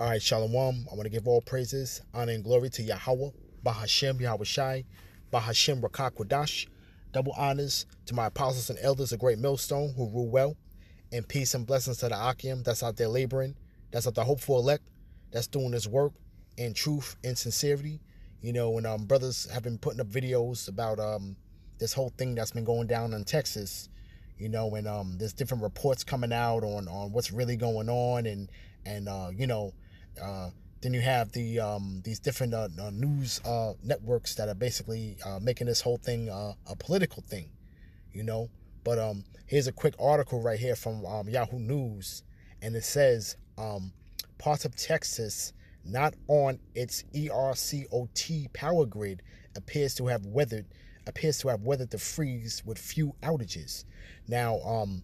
All right, Shalom. I want to give all praises, honor, and glory to Yahweh, Bahashem, Yahweh Shai, Bahashem, Rakak Wadash. Double honors to my apostles and elders, a great millstone who rule well, and peace and blessings to the Achim that's out there laboring, that's out there hopeful elect, that's doing this work in truth and sincerity. You know, and um, brothers have been putting up videos about um, this whole thing that's been going down in Texas you know, and um, there's different reports coming out on on what's really going on, and and uh, you know, uh, then you have the um, these different uh, uh, news uh, networks that are basically uh, making this whole thing uh, a political thing, you know. But um, here's a quick article right here from um, Yahoo News, and it says um, parts of Texas not on its ERCOT power grid appears to have weathered appears to have weathered the freeze with few outages. Now, um,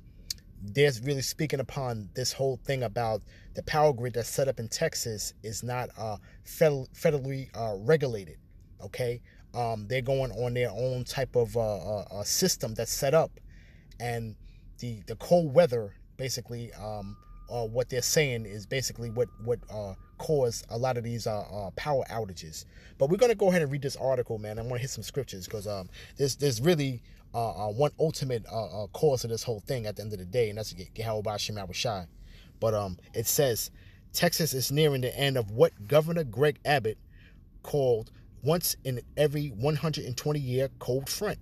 there's really speaking upon this whole thing about the power grid that's set up in Texas is not uh, federally uh, regulated. Okay, um, they're going on their own type of uh, uh, uh, system that's set up, and the the cold weather basically um, uh, what they're saying is basically what what uh, caused a lot of these uh, uh, power outages. But we're gonna go ahead and read this article, man. I want to hit some scriptures because um, there's there's really uh, uh, one ultimate cause of this whole thing at the end of the day, and that's Gehawa Shema Shai. But um, it says Texas is nearing the end of what Governor Greg Abbott called once in every 120 year cold front.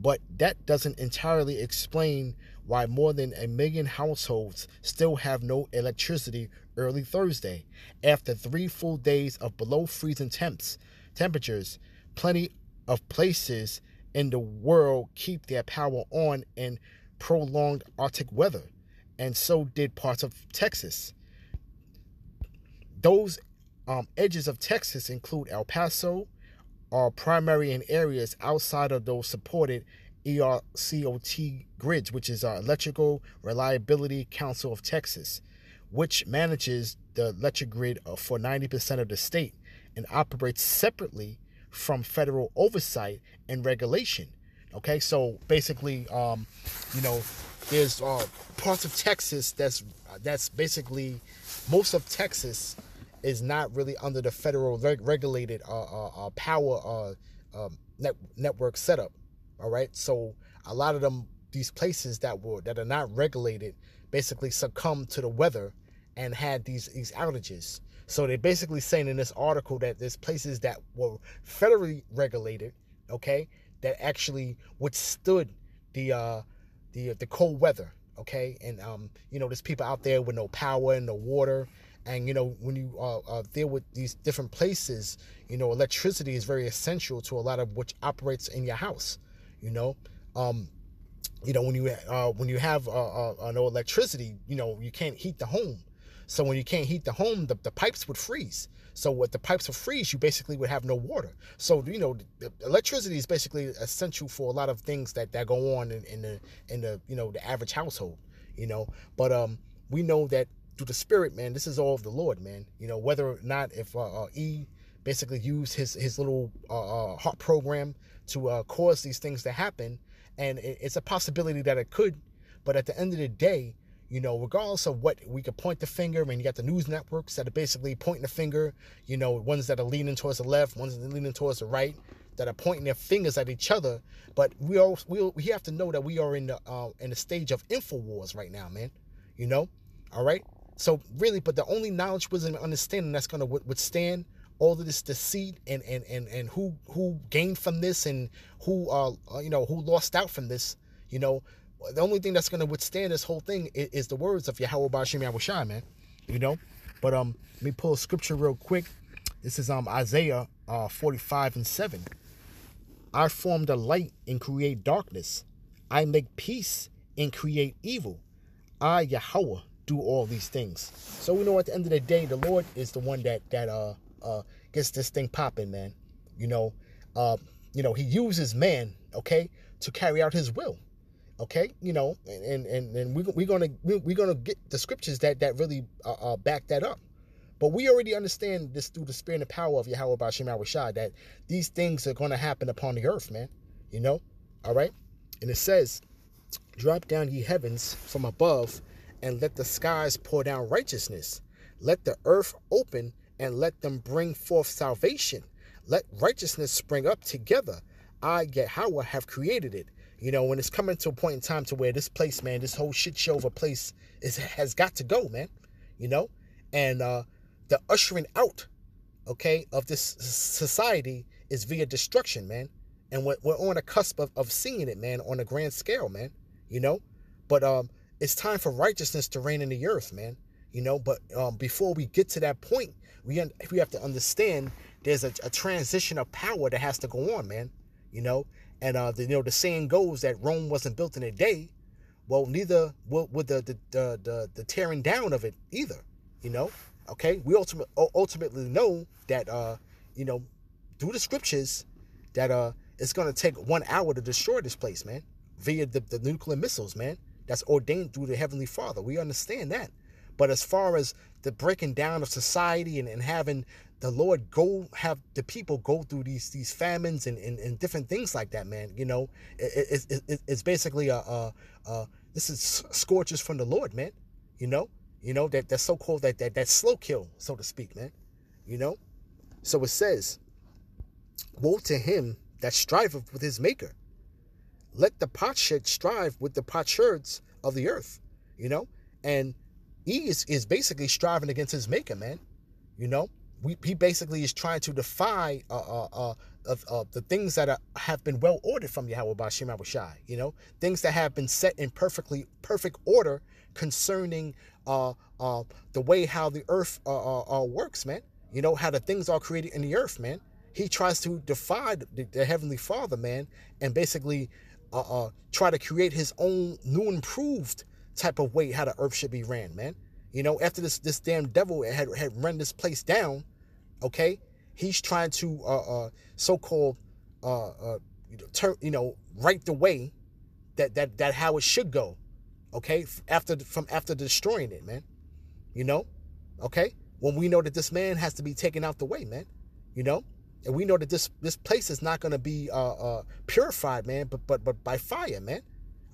But that doesn't entirely explain why more than a million households still have no electricity early Thursday after three full days of below freezing temps temperatures. Plenty of places in the world keep their power on in prolonged Arctic weather, and so did parts of Texas. Those um, edges of Texas include El Paso, are primary in areas outside of those supported ERCOT grids, which is our Electrical Reliability Council of Texas, which manages the electric grid uh, for 90% of the state and operates separately from federal oversight and regulation. Okay, so basically, um, you know, there's uh, parts of Texas that's that's basically most of Texas is not really under the federal reg- regulated uh, uh, uh power uh, um, net- network setup. All right, so a lot of them these places that were that are not regulated basically succumbed to the weather and had these these outages. So they're basically saying in this article that there's places that were federally regulated, okay, that actually withstood the uh, the the cold weather, okay, and um, you know, there's people out there with no power and no water, and you know, when you uh, uh, deal with these different places, you know, electricity is very essential to a lot of which operates in your house, you know. Um, you know, when you uh, when you have uh, uh, no electricity, you know, you can't heat the home. So when you can't heat the home, the, the pipes would freeze. So with the pipes would freeze, you basically would have no water. So you know, electricity is basically essential for a lot of things that, that go on in, in the in the you know the average household. You know, but um, we know that through the Spirit, man, this is all of the Lord, man. You know, whether or not if uh, uh, E basically used his his little uh, uh HAARP program to uh, cause these things to happen, and it's a possibility that it could. But at the end of the day, you know, regardless of what we could point the finger, I mean, you got the news networks that are basically pointing the finger, you know, ones that are leaning towards the left, ones that are leaning towards the right, that are pointing their fingers at each other. But we all we, we have to know that we are in the uh, in the stage of info wars right now, man. You know, all right. So really, but the only knowledge, wisdom, and understanding that's going to withstand all of this deceit and and and and who who gained from this and who uh you know who lost out from this, you know, the only thing that's going to withstand this whole thing is, is the words of Yahweh Bashim Yahushai, man. You know? But um, let me pull a scripture real quick. This is um Isaiah uh 45 and 7. I form the light and create darkness. I make peace and create evil. I, Yahweh, do all these things. So we know at the end of the day, the Lord is the one that that uh uh gets this thing popping, man. You know, uh, you know, he uses man, okay, to carry out his will okay you know and and and we, we're gonna we're gonna get the scriptures that that really uh, uh, back that up but we already understand this through the spirit and power of Yahweh Bashim Rashad that these things are going to happen upon the earth, man. You know? All right? And it says, Drop down ye heavens from above and let the skies pour down righteousness. Let the earth open and let them bring forth salvation. Let righteousness spring up together. I, Yahweh, have created it. You know, when it's coming to a point in time to where this place, man, this whole shit show of a place is has got to go, man. You know? And uh the ushering out, okay, of this society is via destruction, man. And we're, we're on a cusp of, of seeing it, man, on a grand scale, man. You know? But um it's time for righteousness to reign in the earth, man. You know, but um before we get to that point, we we have to understand there's a, a transition of power that has to go on, man. You know, and uh, the, you know the saying goes that Rome wasn't built in a day. Well, neither would the the, the the the tearing down of it either. You know, okay. We ultimately ultimately know that uh, you know, through the scriptures, that uh, it's gonna take one hour to destroy this place, man, via the, the nuclear missiles, man. That's ordained through the Heavenly Father. We understand that. But as far as the breaking down of society and, and having the Lord go have the people go through these these famines and, and, and different things like that, man. You know, it, it, it, it's basically a, a, a, this is scorches from the Lord, man. You know, you know that that so called that that that slow kill, so to speak, man. You know, so it says, "Woe to him that striveth with his maker. Let the potsherd strive with the potsherds of the earth." You know, and he is is basically striving against his maker, man. You know, we, he basically is trying to defy uh, uh, uh, of, of the things that are, have been well ordered from Yahweh Bashim Abushai, you know, things that have been set in perfectly perfect order concerning uh, uh, the way how the earth uh, uh, uh, works, man. You know, how the things are created in the earth, man. He tries to defy the, the Heavenly Father, man, and basically uh, uh, try to create his own new improved type of way how the earth should be ran, man. You know, after this this damn devil had had run this place down, okay, he's trying to uh, uh so-called uh, uh turn you know right the way that that that how it should go, okay, after from after destroying it, man. You know, okay. When we know that this man has to be taken out the way, man. You know, and we know that this this place is not going to be uh, uh, purified, man, but but but by fire, man.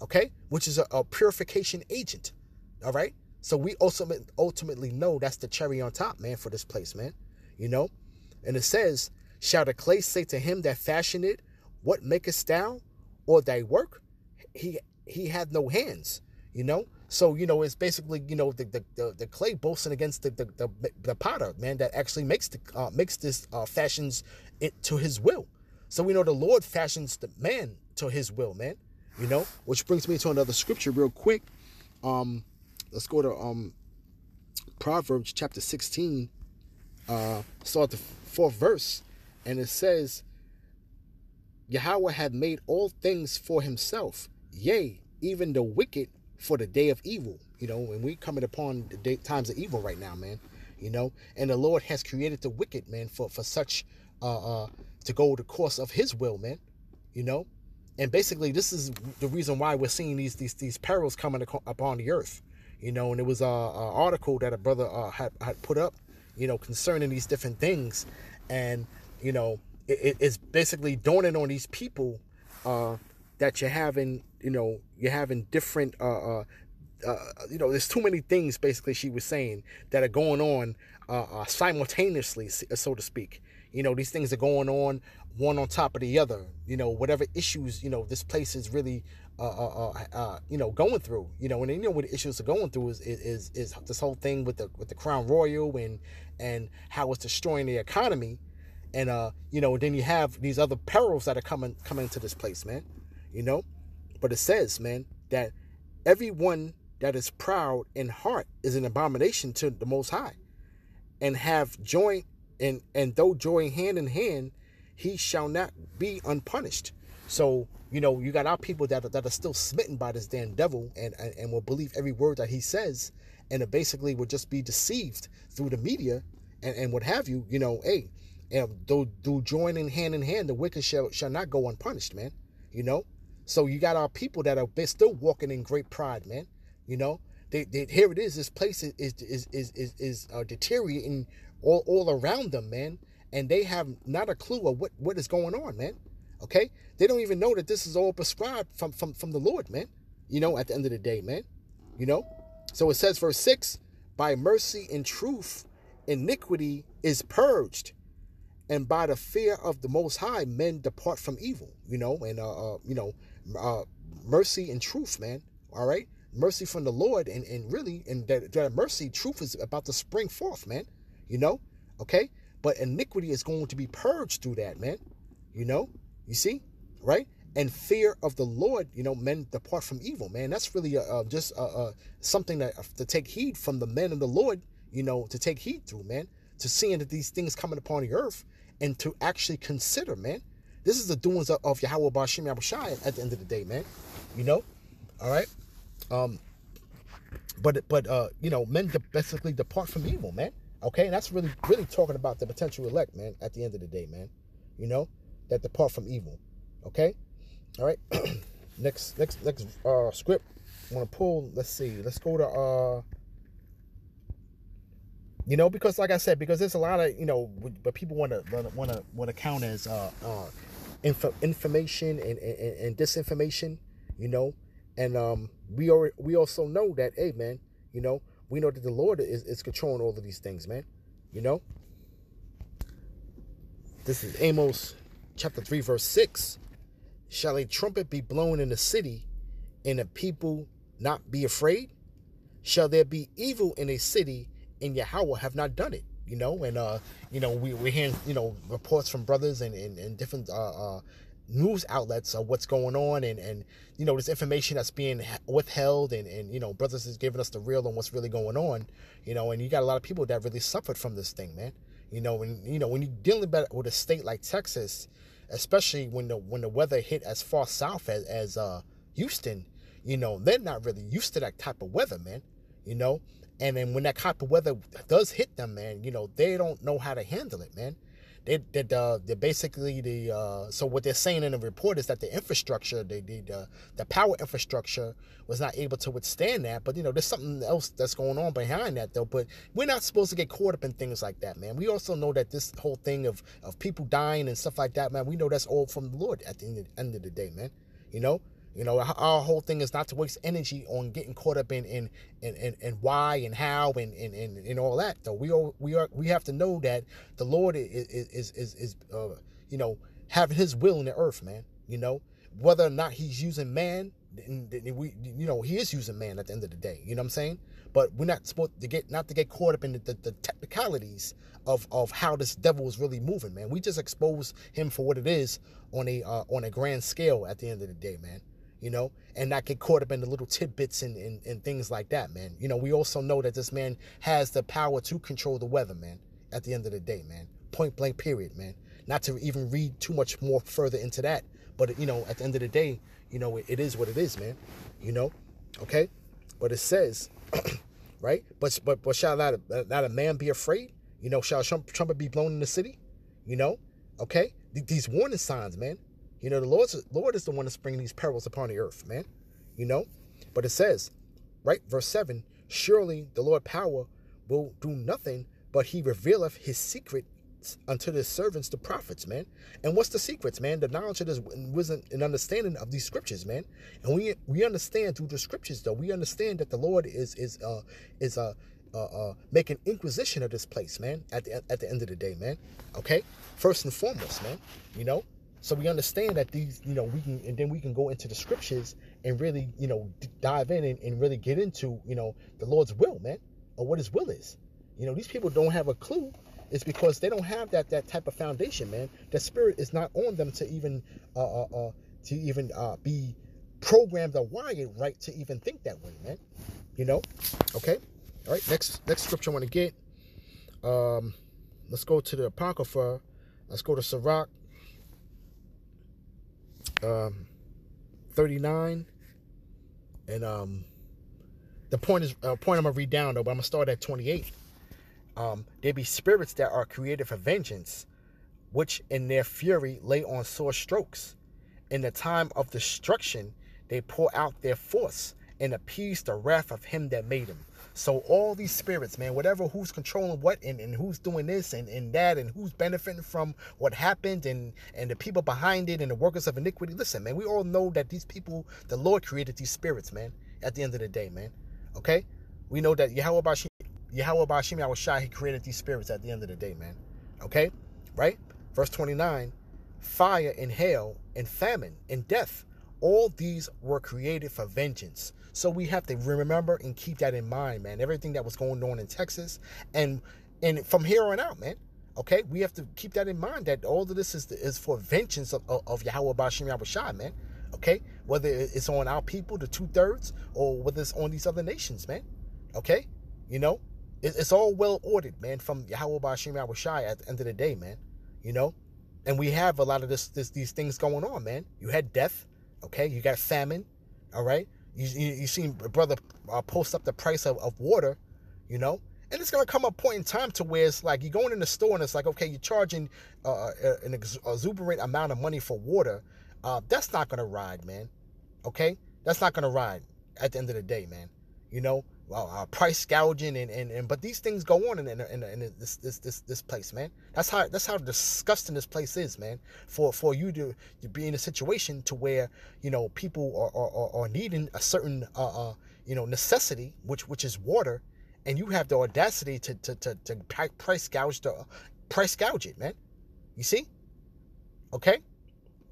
Okay, which is a, a purification agent. All right. So we ultimately ultimately know that's the cherry on top, man, for this place, man. You know? And it says, Shall the clay say to him that fashioned it, What makest thou? Or thy work? He he had no hands, you know? So, you know, it's basically, you know, the the, the, the clay boasting against the, the, the, the potter, man, that actually makes the uh, makes this uh, fashions it to his will. So we know the Lord fashions the man to his will, man. You know, which brings me to another scripture real quick. Um, let's go to um Proverbs chapter 16, uh, start the fourth verse, and it says, Yahweh had made all things for himself, yea, even the wicked for the day of evil. You know, and we coming upon the day, times of evil right now, man. You know, and the Lord has created the wicked, man, for for such uh uh to go the course of His will, man. You know, and basically this is the reason why we're seeing these these these perils coming upon the earth you know, and it was a, a article that a brother uh, had, had put up, you know, concerning these different things, and you know, it, it's basically dawning on these people uh, that you're having, you know, you're having different, uh, uh, uh, you know, there's too many things. Basically, she was saying that are going on uh, uh, simultaneously, so to speak. You know, these things are going on one on top of the other. You know, whatever issues you know this place is really uh, uh, uh, uh, you know, going through. You know, and you know what the issues are going through is, is is this whole thing with the with the Crown Royal and and how it's destroying the economy, and uh, you know, then you have these other perils that are coming coming to this place, man. You know, but it says, man, that everyone that is proud in heart is an abomination to the Most High, and have joint and and though join hand in hand, he shall not be unpunished. So you know, you got our people that that are still smitten by this damn devil and, and, and will believe every word that he says and basically will just be deceived through the media and, and what have you. You know, hey, and though do joining hand in hand, the wicked shall shall not go unpunished, man. You know, so you got our people that are still walking in great pride, man. You know, they, they here it is. This place is is is is is, is uh, deteriorating all all around them, man, and they have not a clue of what what is going on, man. Okay? They don't even know that this is all prescribed from, from, from the Lord, man. You know, at the end of the day, man. You know? So it says, verse 6 by mercy and truth, iniquity is purged. And by the fear of the Most High, men depart from evil. You know, and uh, uh you know, uh, mercy and truth, man. All right, mercy from the Lord, and and really, and that, that mercy, truth is about to spring forth, man. You know, okay. But iniquity is going to be purged through that, man. You know, you see, right? And fear of the Lord, you know, men depart from evil, man. That's really uh, uh just uh, uh, something that uh, to take heed from the men of the Lord, you know, to take heed through, man. To seeing that these things coming upon the earth and to actually consider, man. This is the doings of, of Yahweh Bashim Yabushai at the end of the day, man. You know, all right. Um, but but uh, you know, men basically depart from evil, man. Okay, and that's really really talking about the potential elect, man. At the end of the day, man. You know, that depart from evil. Okay, all right. next next next uh script. I want to pull. Let's see. Let's go to uh. You know, because like I said, because there's a lot of you know, but people want to want to want to count as uh, uh info, information and, and, and disinformation. You know, and um we are we also know that hey man, you know we know that the Lord is, is controlling all of these things, man. You know? This is Amos chapter 3, verse 6. Shall a trumpet be blown in the city, and the people not be afraid? Shall there be evil in a city, and Yahweh have not done it? You know, and uh, you know, we, we're hearing, you know, reports from brothers and, and, and different uh, uh news outlets of what's going on and and you know this information that's being withheld and and you know brothers is giving us the real on what's really going on you know and you got a lot of people that really suffered from this thing man. You know when you know when you're dealing with a state like texas especially when the when the weather hit as far south as as uh houston you know they're not really used to that type of weather man you know. And then when that type of weather does hit them man you know they don't know how to handle it man they they uh, basically the uh, so what they're saying in the report is that the infrastructure, the the the power infrastructure was not able to withstand that. But you know, there's something else that's going on behind that though. But we're not supposed to get caught up in things like that, man. We also know that this whole thing of of people dying and stuff like that, man. We know that's all from the Lord at the end of the day, man. You know, you know, our whole thing is not to waste energy on getting caught up in in in, in, in why and how and, and, and, and all that. Though we are we are we have to know that the Lord is is is, is uh, you know having His will in the earth, man. You know whether or not He's using man, we you know He is using man at the end of the day. You know what I'm saying? But we're not supposed to get not to get caught up in the, the, the technicalities of of how this devil is really moving, man. We just expose him for what it is on a uh, on a grand scale at the end of the day, man you know, and not get caught up in the little tidbits and, and, and things like that, man. You know, we also know that this man has the power to control the weather, man, at the end of the day, man. Point blank, period, man. Not to even read too much more further into that. But, you know, at the end of the day, you know, it, it is what it is, man. You know, okay? But it says, right? But but but shall not a, not a man be afraid? You know, shall trumpet be blown in the city? You know, okay? These warning signs, man. You know, the Lord's, Lord is the one that's bringing these perils upon the earth, man. You know? But it says, right, verse 7 Surely the Lord power will do nothing, but he revealeth his secret unto the servants, the prophets, man. And what's the secrets, man? The knowledge of this wisdom and understanding of these scriptures, man. And we we understand through the scriptures, though. We understand that the Lord is is uh is uh uh, uh, making inquisition of this place, man. At the at the end of the day, man. Okay, first and foremost, man. You know, so we understand that these, you know, we can, and then we can go into the scriptures and really, you know, dive in and, and really get into, you know, the Lord's will, man, or what His will is. You know, these people don't have a clue. It's because they don't have that that type of foundation, man. The spirit is not on them to even, uh, uh, uh to even uh, be programmed or wired right to even think that way, man. You know, okay. All right. Next next scripture I want to get. Um, let's go to the Apocrypha. Let's go to Sirach um, 39. And um, the point is uh, point I'm gonna read down though, but I'm gonna start at 28. Um, there be spirits that are created for vengeance, which in their fury lay on sore strokes. In the time of destruction, they pour out their force and appease the wrath of him that made them. So all these spirits, man, whatever who's controlling what and, and who's doing this and, and that and who's benefiting from what happened and and the people behind it and the workers of iniquity. Listen, man, we all know that these people, the Lord created these spirits, man, at the end of the day, man. Okay? We know that Yahweh Bashi Yahweh Bashim Yahweh he created these spirits at the end of the day, man. Okay? Right? Verse 29 fire and hail and famine and death. All these were created for vengeance. So we have to remember and keep that in mind, man. Everything that was going on in Texas and and from here on out, man. Okay, we have to keep that in mind that all of this is is for vengeance of, of, of Yahweh Bashim Yahweh man. Okay, whether it's on our people, the two thirds, or whether it's on these other nations, man. Okay, you know, it, it's all well ordered, man, from Yahweh Bashim Yahweh at the end of the day, man. You know, and we have a lot of this, this these things going on, man. You had death, okay? You got famine, all right? You you, you seen brother uh, post up the price of, of water, you know, and it's gonna come a point in time to where it's like you're going in the store and it's like, okay, you're charging uh, uh an exuberant amount of money for water. Uh, that's not gonna ride, man. Okay, that's not gonna ride at the end of the day, man. You know, uh, price gouging and, and, and but these things go on in, in, in, in, this this this this place, man. That's how that's how disgusting this place is, man. For for you to, to be in a situation to where you know people are are, are needing a certain uh, uh you know necessity, which which is water, and you have the audacity to to to, to price gouge the price gouge it, man. You see? Okay?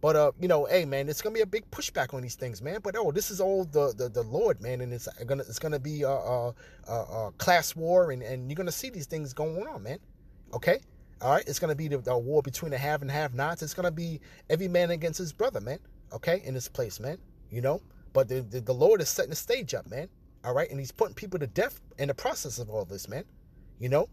But uh, you know, hey man, it's gonna be a big pushback on these things, man. But oh, this is all the the, the Lord, man, and it's uh, gonna it's gonna be a, a, a, a class war, and and you're gonna see these things going on, man. Okay, all right, it's gonna be the, the war between the have and have nots. It's gonna be every man against his brother, man. Okay, in this place, man. You know, but the, the the Lord is setting the stage up, man. All right, and He's putting people to death in the process of all this, man. You know,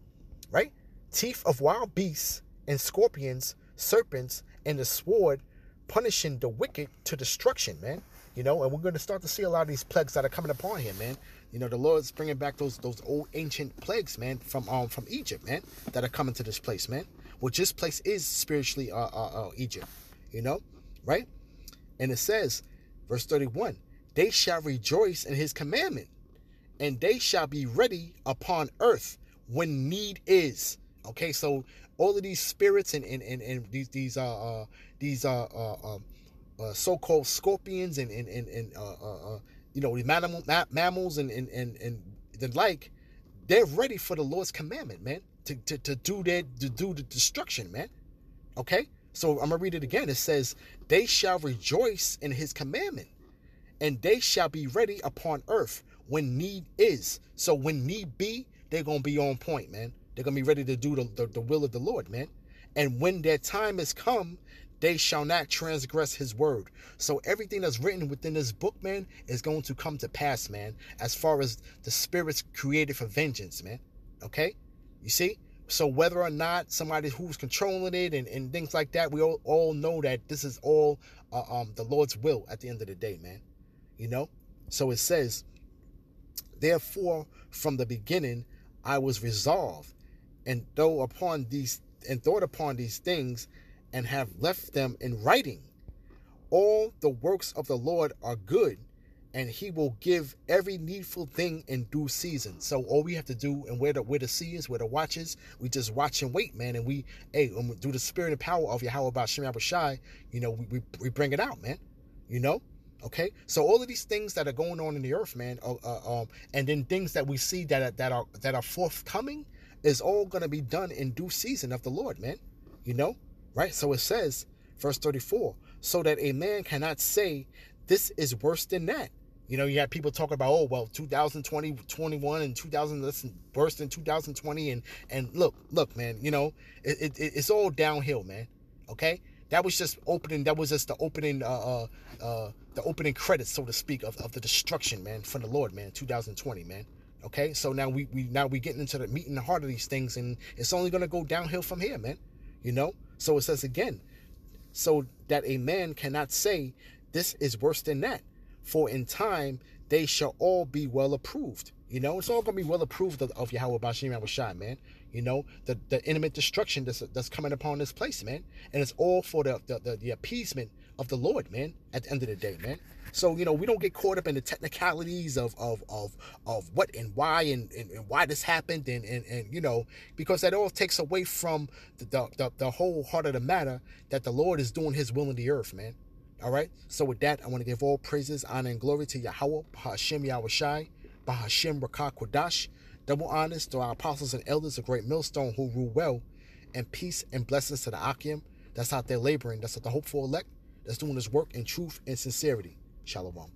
right? Teeth of wild beasts and scorpions, serpents, and the sword punishing the wicked to destruction, man. You know, and we're going to start to see a lot of these plagues that are coming upon him, man. You know, the Lord's bringing back those those old ancient plagues, man, from um from Egypt, man, that are coming to this place, man. Which this place is spiritually uh, uh, uh Egypt, you know, right? And it says, verse thirty one, they shall rejoice in His commandment, and they shall be ready upon earth when need is. Okay, so all of these spirits and and, and, and these these uh, uh these uh, uh, um, uh so-called scorpions and and and, and uh, uh, uh you know mammal, mammals and and and and the like, they're ready for the Lord's commandment, man, to to, to do that to do the destruction, man. Okay, so I'm gonna read it again. It says, "They shall rejoice in His commandment, and they shall be ready upon earth when need is." So when need be, they're gonna be on point, man. They're to be ready to do the, the, the will of the Lord, man. And when their time has come, they shall not transgress his word. So everything that's written within this book, man, is going to come to pass, man, as far as the spirits created for vengeance, man. Okay? You see? So whether or not somebody who's controlling it and, and things like that, we all, all know that this is all uh, um, the Lord's will at the end of the day, man. You know? So it says, Therefore, from the beginning, I was resolved and though upon these and thought upon these things and have left them in writing. All the works of the lord are good and he will give every needful thing in due season. So all we have to do and where the where the sea is where the watch is we just watch and wait man. And we hey we do the spirit and power of yahweh about Shem you know we, we, we bring it out man you know? Okay? So all of these things that are going on in the earth man uh, uh, um, and then things that we see that are, that are that are forthcoming is all going to be done in due season of the Lord, man. You know, right? So it says, verse 34, so that a man cannot say, this is worse than that. You know, you have people talking about, oh, well, 2020, 21 and 2000, this worse than 2020. And, and look, look, man, you know, it, it, it's all downhill, man. Okay. That was just opening. That was just the opening, uh, uh, uh, the opening credits, so to speak, of, of the destruction, man, from the Lord, man, 2020, man. Okay, so now we, we now we getting into the meat and the heart of these things, and it's only gonna go downhill from here, man. You know. So it says again, so that a man cannot say, "This is worse than that," for in time they shall all be well approved. You know, it's all gonna be well approved of, of Yahweh Bashim Shai, man. You know, the the intimate destruction that's that's coming upon this place, man, and it's all for the the, the, the appeasement of the Lord, man. At the end of the day, man. So, you know, we don't get caught up in the technicalities of of of, of what and why and, and, and why this happened and, and, and, you know, because that all takes away from the, the, the, whole heart of the matter that the Lord is doing his will in the earth, man. All right. So with that, I want to give all praises, honor, and glory to Yahweh, Bahashem Yahweh Shai, Bahashem Rakah Kodash, Double honors to our apostles and elders, a great millstone who rule well, and peace and blessings to the Achim that's out there laboring, that's at the hopeful elect, that's doing his work in truth and sincerity. Shalom.